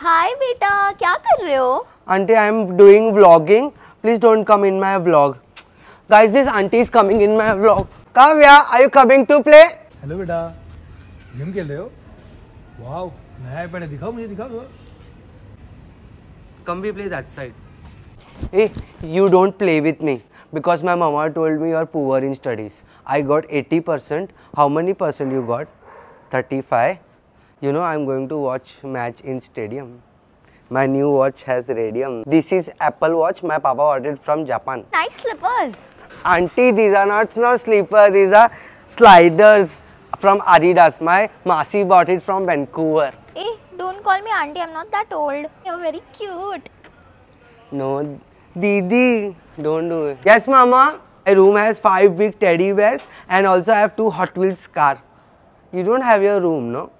हाय बेटा क्या कर रहे हो? Aunty I am doing vlogging please don't come in my vlog guys this aunty is coming in my vlog Kavya are you coming to play hello बेटा। Game खेल रहे हो? वाओ नया आईपैड है। दिखाओ मुझे दिखा दो कम भी play that side A you don't play with me because my mama told me you are poor in studies. I got 80 percent. How many percent you got? 35. you know I'm going to watch match in stadium. My new watch has radium. This is Apple watch my papa ordered from Japan. Nice slippers. Auntie, these are not snow slippers, these are sliders from Adidas. My Masi bought it from Vancouver. Eh, don't call me auntie, I'm not that old. You're very cute. No, Didi, don't do it. Yes, mama. My room has five big teddy bears and also I have two Hot Wheels car. You don't have your room, no?